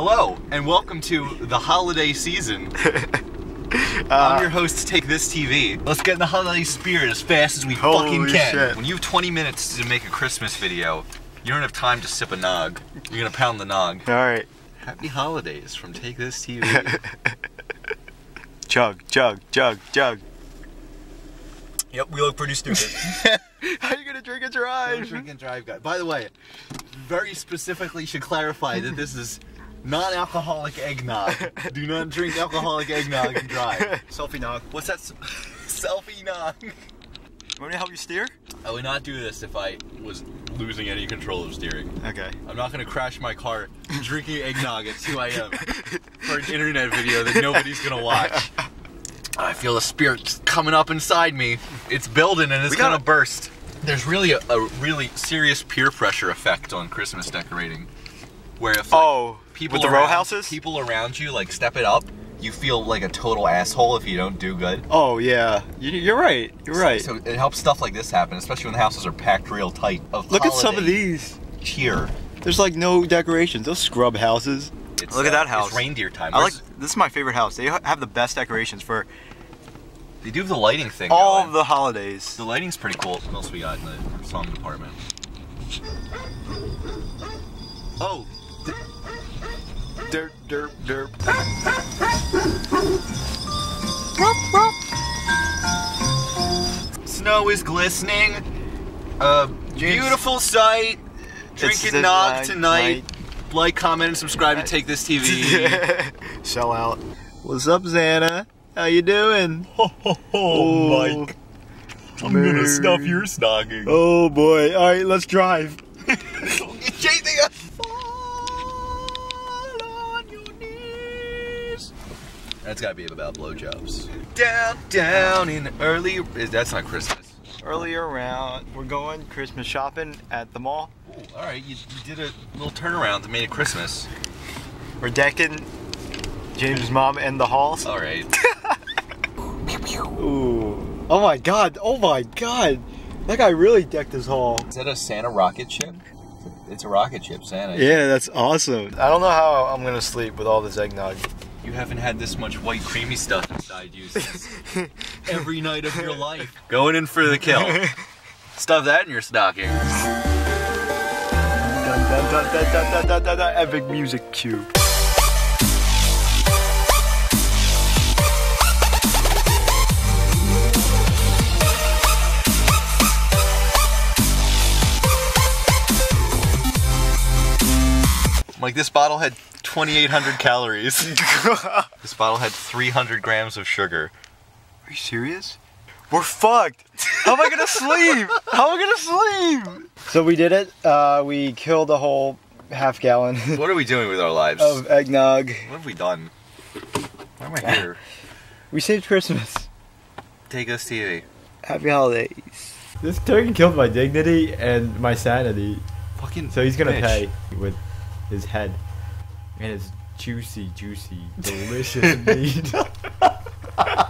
Hello, and welcome to the holiday season. I'm Uh, your host, Take This TV. Let's get in the holiday spirit as fast as we fucking can. shit. When you have 20 minutes to make a Christmas video, you don't have time to sip a nog. You're gonna pound the nog. all right. Happy holidays from Take This TV. Chug, chug, chug, chug. yep, we look pretty stupid. How are you gonna drink and I'm drive? drink and drive guy. By the way, very specifically should clarify that this is non-alcoholic eggnog. Do not drink alcoholic eggnog and drive. Selfie nog. What's that? Selfie nog. Want me to help you steer? I would not do this if I was losing any control of steering. Okay. I'm not gonna crash my car drinking eggnog at 2 a.m. for an internet video that nobody's gonna watch. I feel the spirit coming up inside me. It's building and it's We gotta- gonna burst. There's really a, a really serious peer pressure effect on Christmas decorating, where if like, Oh, people with the row around- houses? people around you like step it up, you feel like a total asshole if you don't do good. Oh yeah, you, you're right. You're right. So it helps stuff like this happen, especially when the houses are packed real tight. Of Look at some of these. cheer. There's like no decorations. Those scrub houses. It's, Look at uh, that house. It's reindeer time. I like. This is my favorite house. They have the best decorations for They do have the lighting thing. all now, of the holidays. The lighting's pretty cool. What else we got in the song department? Oh, Derp, derp, derp. snow is glistening. Uh, A James- beautiful sight. Drinking nog night- tonight. Like, comment, and subscribe to Take This TV. Sell out. What's up, Xana? How you doing? oh, Mike. I'm gonna stuff your stocking. Oh boy! All right, let's drive. That's gotta be about blowjobs. Down, down in early. That's not Christmas. Earlier around, we're going Christmas shopping at the mall. Ooh, all right, you, you did a little turnaround to made it Christmas. We're decking James' mom and the halls. All right. Ooh. Oh my god! Oh my god! That guy really decked his hall. Is that a Santa rocket ship? It's a rocket ship, Santa. Yeah, that's awesome. I don't know how I'm gonna sleep with all this eggnog. You haven't had this much white creamy stuff inside you since every night of your life. Going in for the kill. Stuff that in your stocking. Dun, dun, dun, epic music cue. Like this bottle had 2,800 calories. this bottle had 300 grams of sugar. Are you serious? We're fucked. How am I gonna sleep? How am I gonna sleep? So we did it. Uh, we killed a whole half gallon What are we doing with our lives? of eggnog. What have we done? Why am I here? We saved Christmas. Take us TV. Happy holidays. This turkey killed my dignity and my sanity. Fucking. So he's gonna bitch. pay with his head and his juicy, juicy, delicious meat.